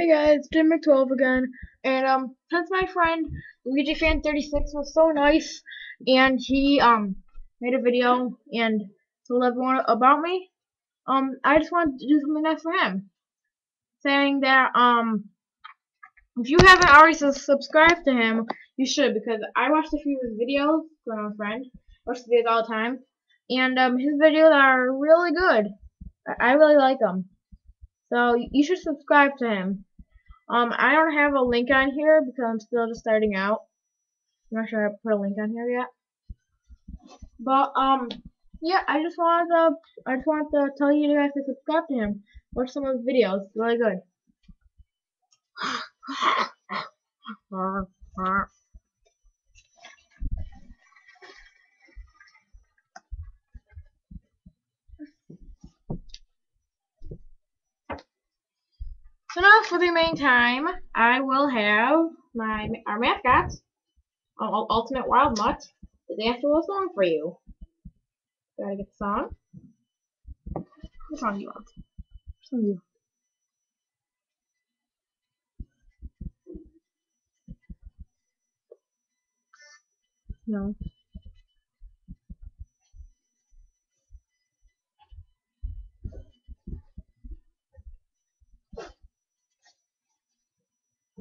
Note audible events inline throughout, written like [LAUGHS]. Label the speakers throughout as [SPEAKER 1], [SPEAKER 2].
[SPEAKER 1] Hey guys, jmik12 again, and um, since my friend Luigi Fan 36 was so nice, and he um made a video and told everyone about me, um, I just wanted to do something nice for him, saying that um, if you haven't already subscribed to him, you should because I watched a few of his videos from my friend, watch his videos all the time, and um, his videos are really good. I, I really like them. So you should subscribe to him. Um, I don't have a link on here because I'm still just starting out. I'm not sure I put a link on here yet. But um, yeah, I just wanted to, I just wanted to tell you guys to subscribe to him. Watch some of his videos. It's really good. [SIGHS] [LAUGHS] So now for the main time, I will have my our mascot, Ultimate Wild Mutt. They have to a song for you. Gotta get the song. What song do you want? Song you want? No.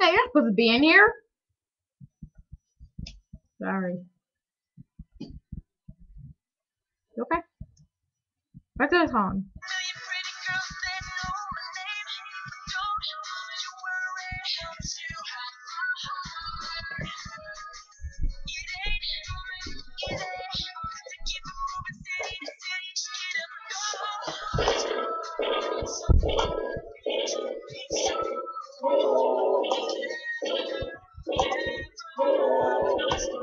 [SPEAKER 1] Hey, you're supposed to be in here. Sorry. You okay? Back to the song.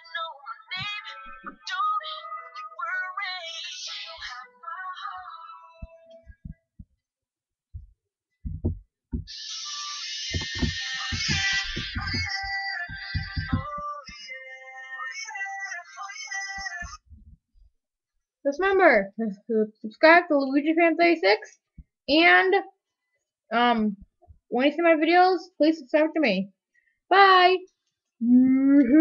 [SPEAKER 2] know Remember subscribe to Luigi Fan 36 and um when you see my videos, please subscribe to me. Bye! Yoo-hoo.